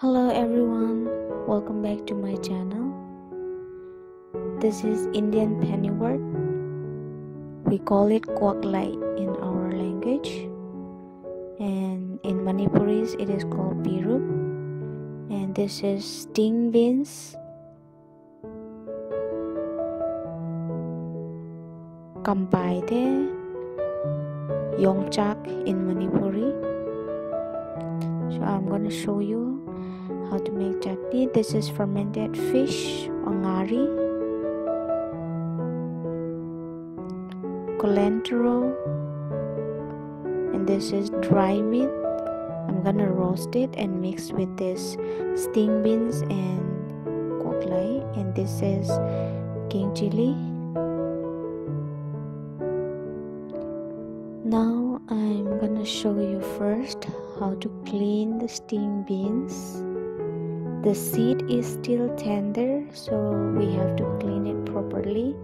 Hello everyone, welcome back to my channel. This is Indian pennywort. We call it kwaklai in our language, and in Manipuris it is called piru. And this is sting beans, kampai yongchak in Manipuri. So I'm gonna show you how to make chutney. This is fermented fish angari culantro and this is dry meat. I'm gonna roast it and mix with this sting beans and kwaklai and this is king chili. Now I'm gonna show you first how to clean the sting beans the seed is still tender so we have to clean it properly.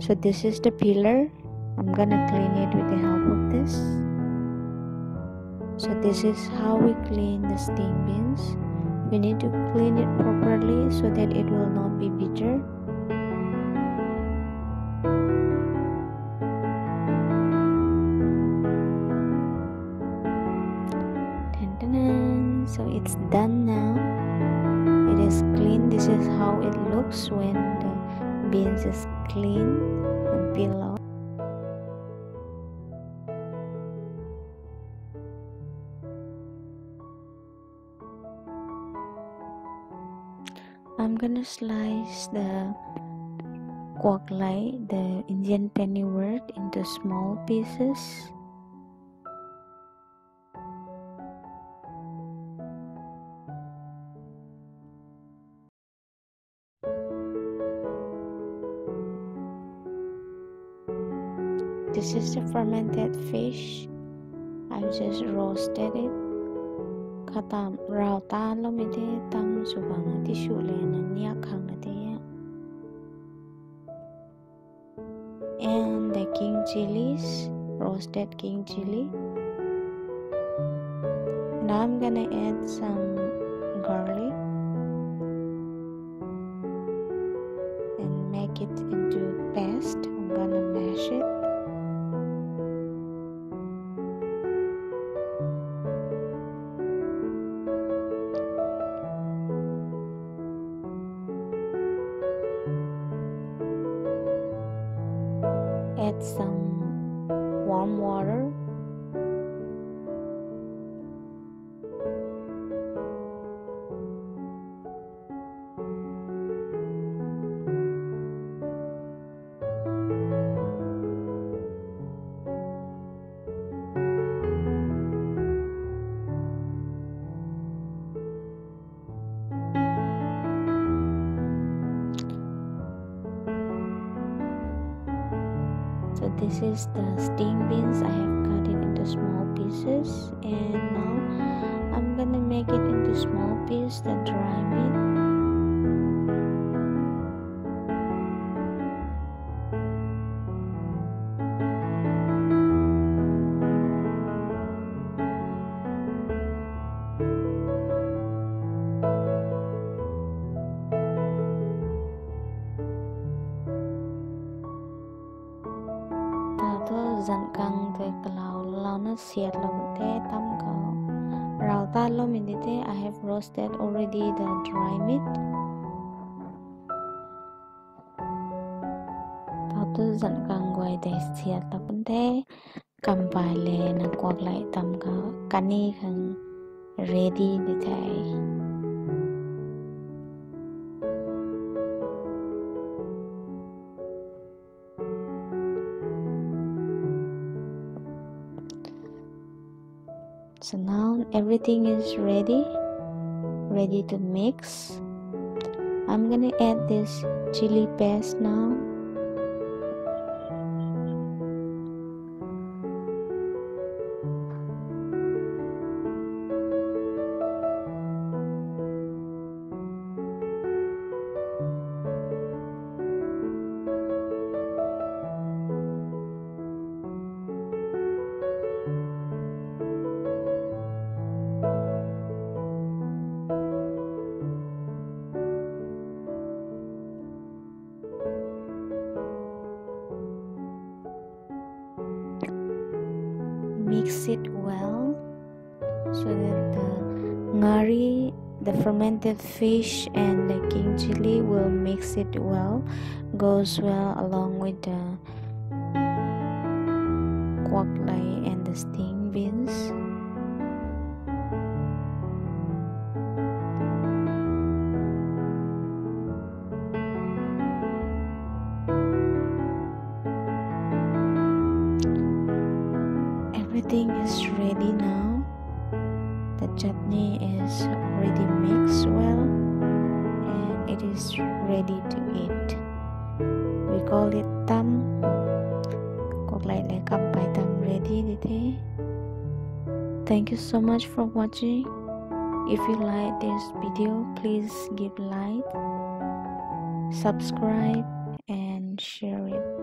So this is the peeler I'm gonna clean it with the help of this. So this is how we clean the sting beans we need to clean it properly so that it will not be bitter it's done now. It is clean. This is how it looks when the beans is clean and out I'm gonna slice the kwaklai, the Indian pennywort, into small pieces. This is the fermented fish. I just roasted it. Katam rau ta lo mi de tam su ba na ti shu le na nia khang na de ya. And the king chilies, roasted king chili. Now I'm gonna add some garlic and make it into paste. I'm gonna mash it. Some so this is the sting beans i have cut it into small pieces and now i'm gonna make it into small pieces the dry meat zan kang te kalau lao na siat lo te tam ka rau ta lo min de te i have roasted already the dry meat. Ta tu zan kang goi te siat ta pun te kam pai le na kwak lai tam ka kani khang ready de te so now everything is ready ready to mix. I'm gonna add this chili paste now mix it well so that the ngari the fermented fish and the king chili will mix it well goes well along with the quack lai and the sting beans everything is ready now. The chutney is already mixed well and it is ready to eat. We call it tam. Còn lại là cầm bài tam ready như thank you so much for watching. If you like this video please give like subscribe and share it